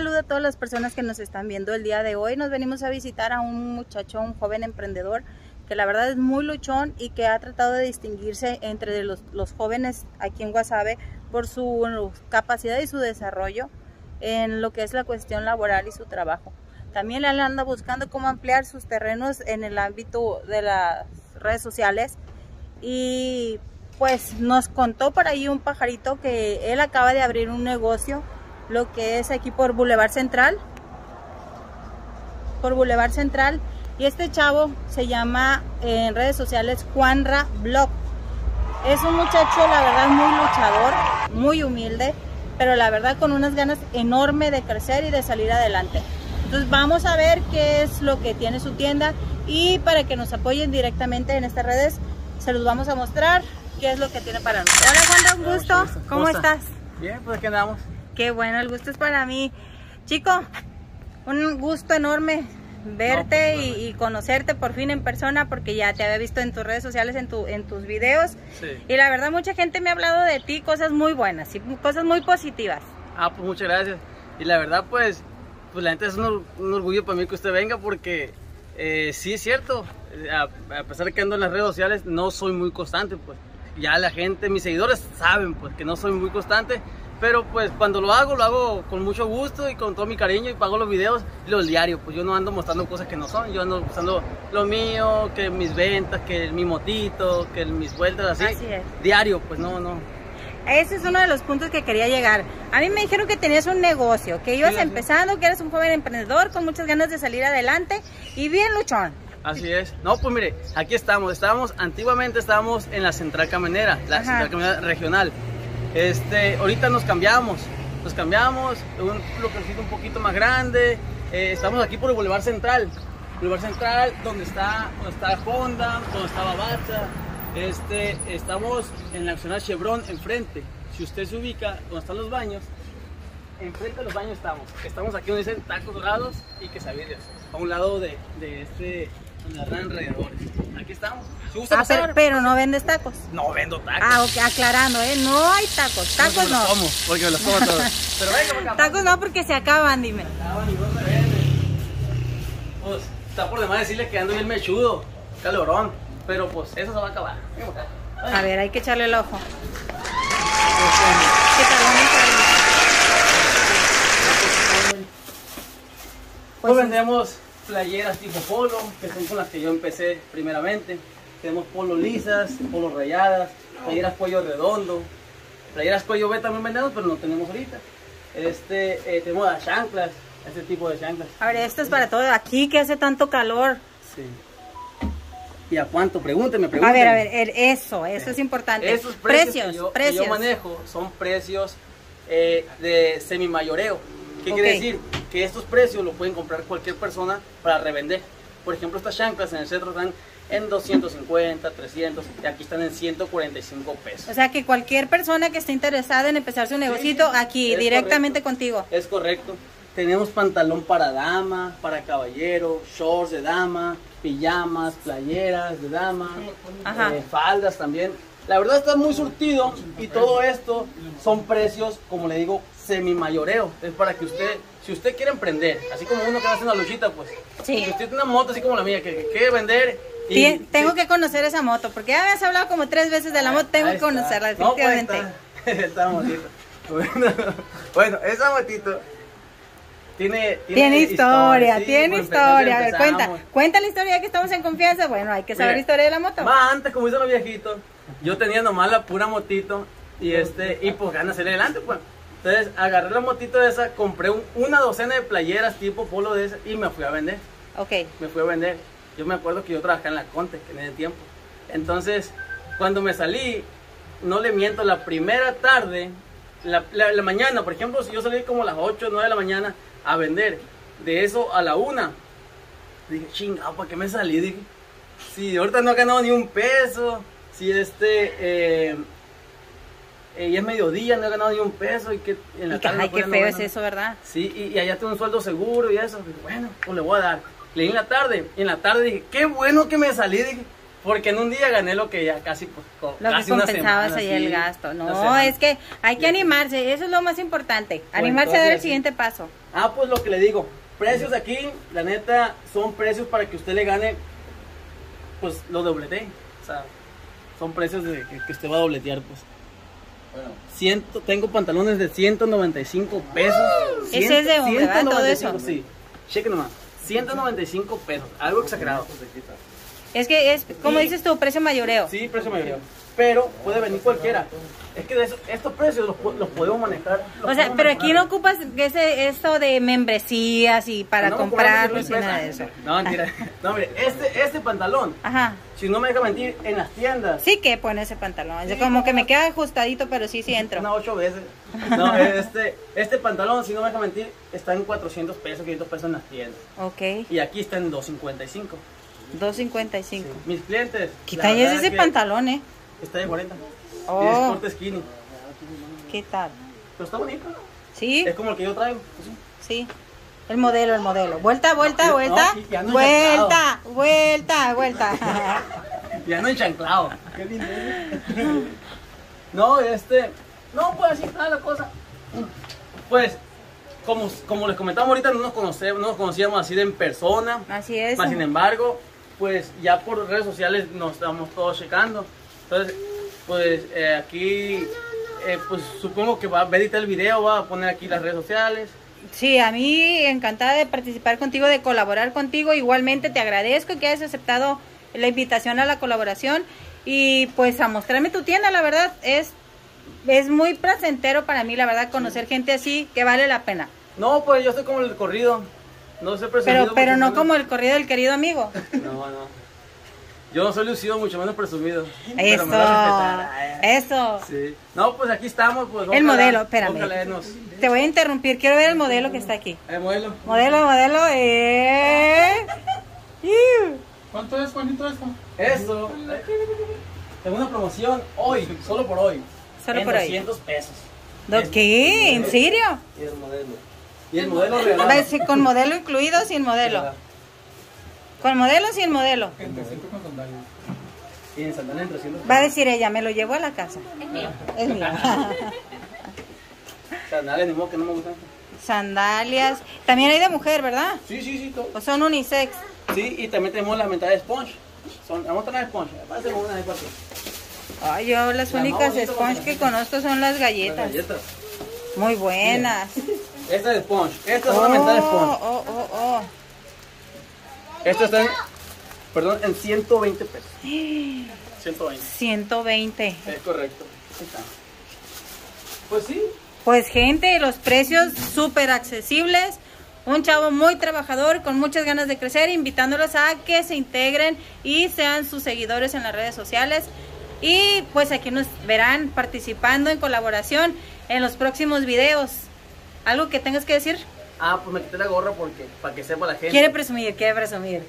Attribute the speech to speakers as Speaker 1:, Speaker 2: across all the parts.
Speaker 1: saludo a todas las personas que nos están viendo el día de hoy. Nos venimos a visitar a un muchacho, un joven emprendedor que la verdad es muy luchón y que ha tratado de distinguirse entre los, los jóvenes aquí en Guasave por su capacidad y su desarrollo en lo que es la cuestión laboral y su trabajo. También le anda buscando cómo ampliar sus terrenos en el ámbito de las redes sociales y pues nos contó por ahí un pajarito que él acaba de abrir un negocio lo que es aquí por Boulevard Central. Por Boulevard Central. Y este chavo se llama en redes sociales Juanra Blog. Es un muchacho, la verdad, muy luchador, muy humilde, pero la verdad con unas ganas enormes de crecer y de salir adelante. Entonces vamos a ver qué es lo que tiene su tienda y para que nos apoyen directamente en estas redes, se los vamos a mostrar qué es lo que tiene para nosotros. Hola Juan, un gusto. ¿Cómo estás?
Speaker 2: Bien, pues aquí andamos.
Speaker 1: Qué bueno, el gusto es para mí. Chico, un gusto enorme verte
Speaker 2: pues,
Speaker 1: y, y conocerte por fin en persona porque ya te había visto en tus redes sociales, en, tu, en tus videos.
Speaker 2: Sí.
Speaker 1: Y la verdad mucha gente me ha hablado de ti, cosas muy buenas y cosas muy positivas.
Speaker 2: Ah, pues muchas gracias. Y la verdad, pues, pues la gente es un, or- un orgullo para mí que usted venga porque eh, sí es cierto. eh, A, a pesar de que ando en las redes sociales, no soy muy constante, pues. Ya la gente, mis seguidores saben, pues, que no soy muy constante. Pero pues cuando lo hago, lo hago con mucho gusto y con todo mi cariño y pago los videos y los diarios. Pues yo no ando mostrando cosas que no son, yo ando mostrando lo mío, que mis ventas, que mi motito, que mis vueltas así.
Speaker 1: Así es.
Speaker 2: Diario, pues no, no.
Speaker 1: Ese es uno de los puntos que quería llegar. A mí me dijeron que tenías un negocio, que ibas
Speaker 2: Sí,
Speaker 1: empezando, que eres un joven emprendedor con muchas ganas de salir adelante y bien luchón.
Speaker 2: Así es. No, pues mire, aquí estamos. Estábamos, antiguamente estábamos en la central camionera, la
Speaker 1: Ajá.
Speaker 2: central camionera regional. Este, ahorita nos cambiamos, nos cambiamos, un localcito un poquito más grande. eh, estamos aquí por el Boulevard Central. Boulevard Central, donde está, donde está Honda, donde está Babacha. Este, estamos en la Nacional Chevron enfrente. Si usted se ubica donde están los baños, enfrente de los baños estamos. Estamos aquí donde dicen tacos dorados y quesadillas. A un lado de, de este, donde andan alrededores. Aquí estamos. Gusta
Speaker 1: Ah, pero, pero no vendes tacos.
Speaker 2: no vendo tacos.
Speaker 1: Ah, ok, aclarando, ¿eh? No hay tacos. Tacos
Speaker 2: Porque me
Speaker 1: no.
Speaker 2: los como, porque me los como todos. Pero venga acá.
Speaker 1: Tacos no porque se acaban, dime.
Speaker 2: Ah, ni dónde venden. Pues está por demás decirle que ando bien mechudo, calorón. Pero pues eso se va a acabar. Venga.
Speaker 1: A ver, hay que echarle el ojo.
Speaker 2: Pues,
Speaker 1: ¿Qué a ver.
Speaker 2: Pues
Speaker 1: Pues,
Speaker 2: vendemos playeras tipo polo, que son con las que yo empecé primeramente. Tenemos polo lisas, polo rayadas, playeras cuello redondo. Playeras cuello B también vendemos, pero no tenemos ahorita. Este, eh, tenemos las chanclas, este tipo de chanclas.
Speaker 1: A ver, esto es para todo. Aquí que hace tanto calor.
Speaker 2: Sí. ¿Y a cuánto? Pregúnteme,
Speaker 1: A
Speaker 2: pregúnteme.
Speaker 1: ver, a ver, el- eso, eso es importante.
Speaker 2: Esos precios,
Speaker 1: precios,
Speaker 2: que, yo, que
Speaker 1: precios.
Speaker 2: yo manejo son precios eh, de semimayoreo. ¿Qué
Speaker 1: Ok.
Speaker 2: quiere decir? Que estos precios los pueden comprar cualquier persona para revender. Por ejemplo, estas chanclas en el centro están en 250, 300 y aquí están en 145 pesos.
Speaker 1: O sea que cualquier persona que esté interesada en empezar su negocito,
Speaker 2: sí,
Speaker 1: aquí directamente
Speaker 2: correcto.
Speaker 1: contigo.
Speaker 2: Es correcto. Tenemos pantalón para dama, para caballero, shorts de dama, pijamas, playeras de dama, eh, faldas también. La verdad está muy surtido y todo esto son precios, como le digo, semi-mayoreo. Es para que usted, si usted quiere emprender, así como uno que hace una luchita, pues.
Speaker 1: Sí.
Speaker 2: Si usted tiene una moto así como la mía, que, que quiere vender. y-
Speaker 1: Tien- tengo
Speaker 2: sí.
Speaker 1: que conocer esa moto, porque ya has hablado como tres veces de la moto, tengo que conocerla,
Speaker 2: No, pues,
Speaker 1: definitivamente.
Speaker 2: está, está motito. Bueno, bueno, esa motito tiene,
Speaker 1: Tiene historia,
Speaker 2: sí,
Speaker 1: tiene
Speaker 2: empezar,
Speaker 1: historia. A ver, cuenta, cuenta la historia ya que estamos en confianza. Bueno, hay que saber
Speaker 2: Mira,
Speaker 1: la historia de la moto.
Speaker 2: Más antes, como dicen los viejitos, yo tenía nomás la pura motito y este, y pues ganas salir adelante, pues. Entonces agarré la motito esa, compré un- una docena de playeras tipo polo de esa y me fui a vender.
Speaker 1: Ok,
Speaker 2: me fui a vender. Yo me acuerdo que yo trabajaba en la Conte en ese tiempo. Entonces, cuando me salí, no le miento, la primera tarde, la, la- la mañana, por ejemplo, si yo salí como a las 8 o 9 de la mañana a vender, de eso a la 1, dije, chingado, ¿para qué me salí? Dije, si ahorita no he ganado ni un peso, si este, eh, eh, ya es mediodía, no he ganado ni un peso y que en la
Speaker 1: y que,
Speaker 2: tarde
Speaker 1: ay, qué feo
Speaker 2: no
Speaker 1: es
Speaker 2: gano".
Speaker 1: eso, ¿verdad?
Speaker 2: Sí, y, y allá tengo un sueldo seguro y eso. Bueno, pues le voy a dar. Leí en la tarde, y en la tarde dije, qué bueno que me salí, dije, porque en un día gané lo que ya casi, pues, co-
Speaker 1: Lo que
Speaker 2: casi una
Speaker 1: compensabas ahí el gasto. No, es que hay que animarse, eso es lo más importante.
Speaker 2: Pues
Speaker 1: Animarse a dar el siguiente paso.
Speaker 2: Ah, pues lo que le digo. Precios aquí, la neta, son precios para que usted le gane, pues lo doblete. O sea, son precios de que, que usted va a dobletear, pues.
Speaker 3: Bueno,
Speaker 2: Ciento, tengo pantalones de 195 pesos.
Speaker 1: Ese es de hombre, ¿verdad? Todo eso.
Speaker 2: Sí, cheque nomás. 195 pesos, algo exagerado.
Speaker 3: quita.
Speaker 1: Es que es, como dices tú, precio mayoreo.
Speaker 2: Sí, precio mayoría. Pero puede venir cualquiera. Es que de eso- estos precios los, los podemos manejar. los
Speaker 1: O sea, pero aquí no ocupas ese, esto de membresías y para
Speaker 2: No,
Speaker 1: comprarlos y nada de eso.
Speaker 2: No, mentira. No, mire, este, este pantalón,
Speaker 1: Ajá.
Speaker 2: si no me deja mentir, en las tiendas,
Speaker 1: Sí que pone ese pantalón. Es
Speaker 2: Sí,
Speaker 1: como que me queda ajustadito, pero sí, sí entro.
Speaker 2: una ocho veces. No, este, este pantalón, si no me deja mentir, está en 400 pesos, 500 pesos en las tiendas.
Speaker 1: Ok.
Speaker 2: Y aquí está en 255.
Speaker 1: 2.55.
Speaker 2: Mis clientes.
Speaker 1: ¿Qué
Speaker 2: la
Speaker 1: talla es ese
Speaker 2: que
Speaker 1: pantalón, eh?
Speaker 2: Está de 40.
Speaker 1: Oh.
Speaker 2: Es corte skinny.
Speaker 1: ¿Qué tal?
Speaker 2: Pero está bonito.
Speaker 1: Sí,
Speaker 2: Es como el que yo traigo. pues sí.
Speaker 1: El modelo, el modelo. Vuelta, vuelta,
Speaker 2: No,
Speaker 1: vuelta.
Speaker 2: no, ya no
Speaker 1: Vuelta, vuelta, vuelta.
Speaker 2: Ya no enchanclado. No, este. No, pues así está la cosa. Pues, como, como les comentamos ahorita, no nos, conocemos, no nos conocíamos así de en persona.
Speaker 1: Así es.
Speaker 2: Más sin embargo, pues ya por redes sociales nos estamos todos checando. Entonces, pues eh, aquí, eh, pues supongo que va a editar el video, va a poner aquí las redes sociales.
Speaker 1: Sí, a mí encantada de participar contigo, de colaborar contigo. Igualmente te agradezco que hayas aceptado la invitación a la colaboración y pues a mostrarme tu tienda, la verdad es es muy placentero para mí, la verdad, conocer gente así que vale la pena.
Speaker 2: No, pues yo estoy como el corrido. No sé
Speaker 1: Pero pero no como el corrido del querido amigo.
Speaker 2: No, no. Yo no soy lucido, mucho menos presumido.
Speaker 1: Eso. Eso.
Speaker 2: Sí. No, pues aquí estamos. Pues,
Speaker 1: El
Speaker 2: ojalá-
Speaker 1: modelo, espérame.
Speaker 2: ojalá
Speaker 1: Te voy a interrumpir, quiero ver el modelo que está aquí.
Speaker 2: El modelo.
Speaker 1: Modelo, modelo, eh.
Speaker 3: ¿Cuánto es, Juanito, esto?
Speaker 2: Eso. Tengo una promoción hoy, solo por hoy.
Speaker 1: Solo
Speaker 2: en
Speaker 1: por hoy.
Speaker 2: 200 pesos.
Speaker 1: ¿Do qué? ¿En serio?
Speaker 3: Y el modelo.
Speaker 2: Y el modelo regalado.
Speaker 1: Con modelo incluido o sin modelo. Con modelo o sin modelo.
Speaker 3: 35 con sandalias.
Speaker 2: Y en sandalias en 300
Speaker 1: Va a decir ella, me lo llevo a la casa. Es mío.
Speaker 2: Sandalias, ni modo que no me gustan.
Speaker 1: Sandalias. También hay de mujer, ¿verdad?
Speaker 2: Sí, sí, sí. todo.
Speaker 1: O son unisex.
Speaker 2: Sí, y también tenemos las mentadas de sponge. Son, vamos a tener sponge. Pásame una de cuatro.
Speaker 1: Ay, yo las
Speaker 2: La
Speaker 1: únicas sponge que conozco son las
Speaker 2: Las
Speaker 1: galletas.
Speaker 2: galletas.
Speaker 1: Muy buenas.
Speaker 2: Esta es de sponge. Esta es una mentada de
Speaker 1: Oh,
Speaker 2: sponge.
Speaker 1: oh, oh, oh.
Speaker 2: Esta está en, perdón, en 120 pesos. 120.
Speaker 1: 120.
Speaker 2: Es correcto. Pues sí.
Speaker 1: Pues gente, los precios súper accesibles. Un chavo muy trabajador con muchas ganas de crecer, invitándolos a que se integren y sean sus seguidores en las redes sociales. Y pues aquí nos verán participando en colaboración en los próximos videos. ¿Algo que tengas que decir?
Speaker 2: Ah, pues me quité la gorra porque para que sepa la gente.
Speaker 1: Quiere presumir, quiere presumir.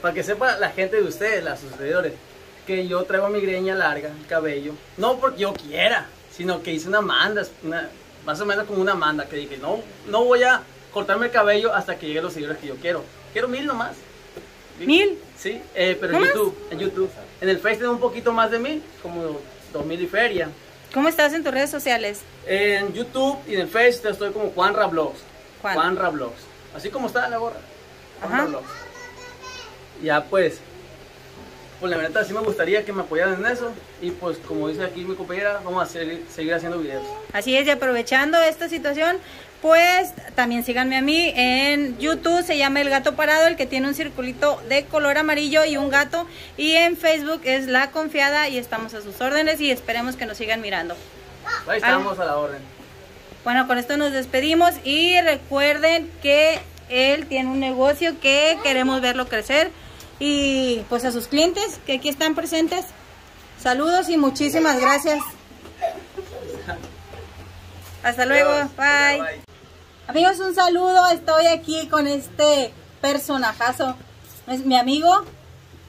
Speaker 2: Para que sepa la gente de ustedes, las sus seguidores, que yo traigo mi greña larga, el cabello. No porque yo quiera, sino que hice una manda, una, más o menos como una manda, que dije, no, no voy a cortarme el cabello hasta que lleguen los seguidores que yo quiero. Quiero mil nomás.
Speaker 1: ¿Mil?
Speaker 2: Sí, eh, pero en. YouTube, en YouTube. En el Face tengo un poquito más de mil, como dos mil y feria.
Speaker 1: ¿Cómo estás en tus redes sociales?
Speaker 2: En YouTube y en el Face estoy como Juanra Vlogs.
Speaker 1: Juan.
Speaker 2: Juanra Vlogs. Así como está la gorra. Juanra
Speaker 1: Ajá.
Speaker 2: Vlogs. Ya pues, pues la verdad sí me gustaría que me apoyaran en eso. Y pues como dice aquí mi compañera, vamos a seguir, seguir haciendo videos.
Speaker 1: Así es, y aprovechando esta situación, pues también síganme a mí en YouTube, se llama El Gato Parado, el que tiene un circulito de color amarillo y un gato. Y en Facebook es La Confiada y estamos a sus órdenes y esperemos que nos sigan mirando.
Speaker 2: Ahí estamos a la orden.
Speaker 1: Bueno, con esto nos despedimos y recuerden que él tiene un negocio que queremos verlo crecer. Y pues a sus clientes que aquí están presentes, saludos y muchísimas gracias. Hasta luego, bye. Amigos, un saludo. Estoy aquí con este personajazo. Es mi amigo,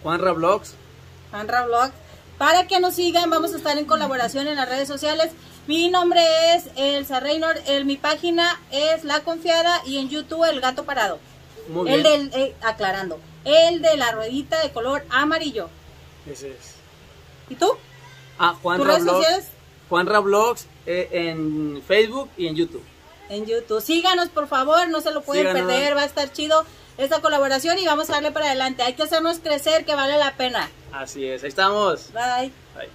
Speaker 2: Juanra Vlogs.
Speaker 1: Anra Vlogs. Para que nos sigan, vamos a estar en colaboración en las redes sociales. Mi nombre es Elsa Reynor, el, mi página es La Confiada y en YouTube El Gato Parado.
Speaker 2: Muy
Speaker 1: el
Speaker 2: bien.
Speaker 1: del, eh, aclarando, el de la ruedita de color amarillo.
Speaker 2: Ese es.
Speaker 1: ¿Y tú?
Speaker 2: Ah,
Speaker 1: ¿Tus
Speaker 2: Juanra
Speaker 1: redes sociales?
Speaker 2: Juanra Vlogs eh, en Facebook y en YouTube.
Speaker 1: En YouTube. Síganos, por favor, no se lo pueden
Speaker 2: Síganos.
Speaker 1: perder, va a estar chido esta colaboración y vamos a darle para adelante. Hay que hacernos crecer, que vale la pena.
Speaker 2: Así es, ahí estamos.
Speaker 1: Bye.
Speaker 2: Bye.